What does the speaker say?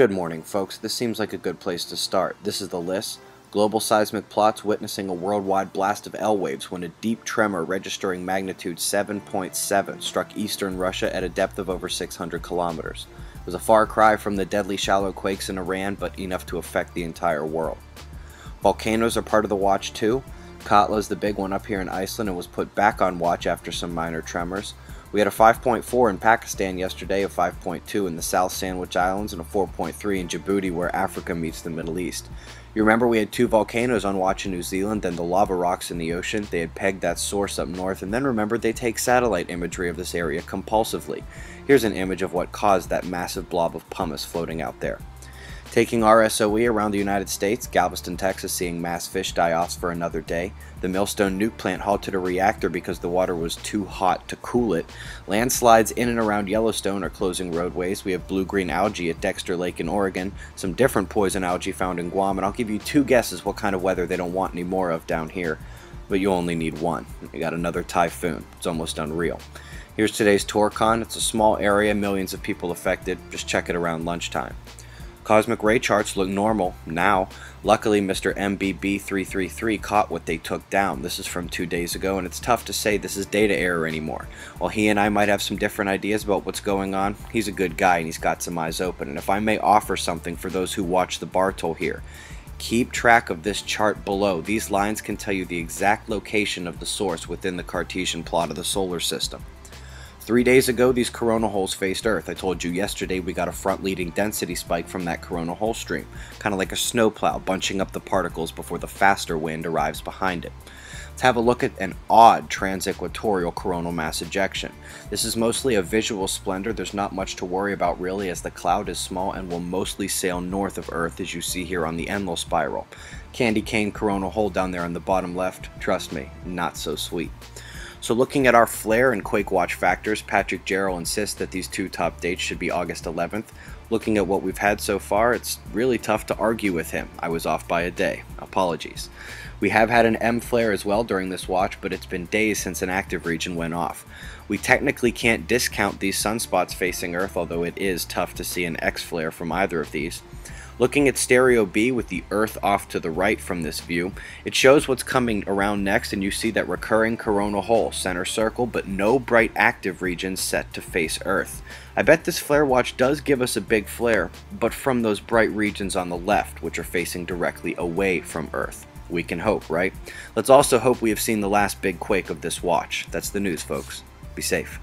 Good morning, folks. This seems like a good place to start. This is the list. Global seismic plots witnessing a worldwide blast of L waves when a deep tremor registering magnitude 7.7 struck eastern Russia at a depth of over 600 kilometers. It was a far cry from the deadly shallow quakes in Iran, but enough to affect the entire world. Volcanoes are part of the watch too. Katla is the big one up here in Iceland and was put back on watch after some minor tremors. We had a 5.4 in Pakistan yesterday, a 5.2 in the South Sandwich Islands, and a 4.3 in Djibouti, where Africa meets the Middle East. You remember we had two volcanoes on watch in New Zealand, then the lava rocks in the ocean. They had pegged that source up north, and then remember they take satellite imagery of this area compulsively. Here's an image of what caused that massive blob of pumice floating out there. Taking RSOE around the United States, Galveston, Texas seeing mass fish die offs for another day. The Millstone nuke plant halted a reactor because the water was too hot to cool it. Landslides in and around Yellowstone are closing roadways. We have blue-green algae at Dexter Lake in Oregon, some different poison algae found in Guam, and I'll give you two guesses what kind of weather they don't want any more of down here. But you only need one. We got another typhoon. It's almost unreal. Here's today's TorCon. It's a small area, millions of people affected. Just check it around lunchtime. Cosmic ray charts look normal now. Luckily, Mr. MBB333 caught what they took down. This is from two days ago, and it's tough to say this is data error anymore. While he and I might have some different ideas about what's going on, he's a good guy and he's got some eyes open. And if I may offer something for those who watch the Bartol here, keep track of this chart below. These lines can tell you the exact location of the source within the Cartesian plot of the solar system. Three days ago, these corona holes faced Earth. I told you yesterday we got a front-leading density spike from that corona hole stream, kind of like a snowplow bunching up the particles before the faster wind arrives behind it. Let's have a look at an odd transequatorial coronal mass ejection. This is mostly a visual splendor. There's not much to worry about really as the cloud is small and will mostly sail north of Earth as you see here on the Enlil spiral. Candy cane coronal hole down there on the bottom left, trust me, not so sweet. So looking at our flare and quake watch factors, Patrick Jarrell insists that these two top dates should be August 11th. Looking at what we've had so far, it's really tough to argue with him. I was off by a day. Apologies. We have had an M flare as well during this watch, but it's been days since an active region went off. We technically can't discount these sunspots facing Earth, although it is tough to see an X flare from either of these. Looking at stereo B with the Earth off to the right from this view, it shows what's coming around next and you see that recurring coronal hole, center circle, but no bright active regions set to face Earth. I bet this flare watch does give us a big flare, but from those bright regions on the left, which are facing directly away from Earth. We can hope, right? Let's also hope we have seen the last big quake of this watch. That's the news, folks. Be safe.